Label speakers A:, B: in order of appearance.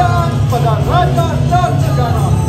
A: Pagaraja Tartagana.